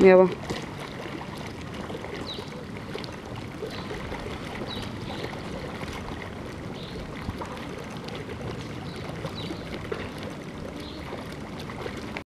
Ева.